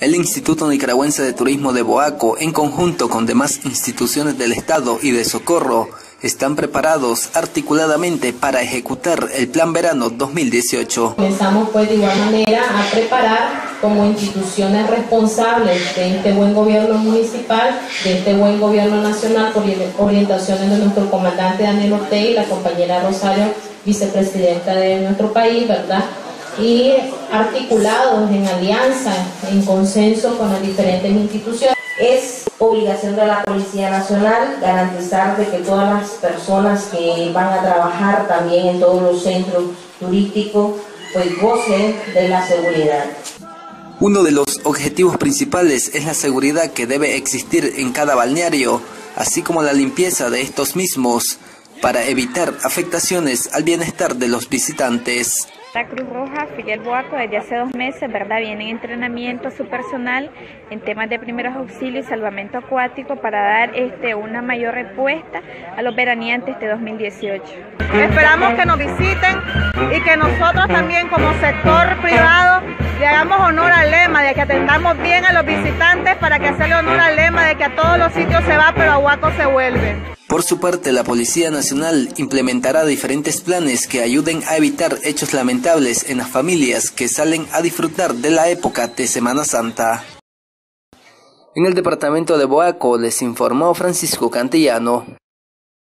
El Instituto Nicaragüense de Turismo de Boaco, en conjunto con demás instituciones del Estado y de Socorro, están preparados articuladamente para ejecutar el Plan Verano 2018. Comenzamos pues de igual manera a preparar como instituciones responsables de este buen gobierno municipal, de este buen gobierno nacional, por orientaciones de nuestro comandante Daniel Ortega y la compañera Rosario, vicepresidenta de nuestro país, ¿verdad? Y articulados en alianza, en consenso con las diferentes instituciones. Es obligación de la Policía Nacional garantizar de que todas las personas que van a trabajar también en todos los centros turísticos pues gocen de la seguridad. Uno de los objetivos principales es la seguridad que debe existir en cada balneario, así como la limpieza de estos mismos, para evitar afectaciones al bienestar de los visitantes. La Cruz Roja, filial Boaco, desde hace dos meses, ¿verdad? Viene en entrenamiento a su personal en temas de primeros auxilios y salvamento acuático para dar este, una mayor respuesta a los veraneantes de 2018. Esperamos que nos visiten y que nosotros también como sector privado le hagamos honor al lema de que atendamos bien a los visitantes para que hacerle honor al lema de que a todos los sitios se va pero a Huaco se vuelve. Por su parte, la Policía Nacional implementará diferentes planes que ayuden a evitar hechos lamentables en las familias que salen a disfrutar de la época de Semana Santa. En el departamento de Boaco les informó Francisco Cantillano.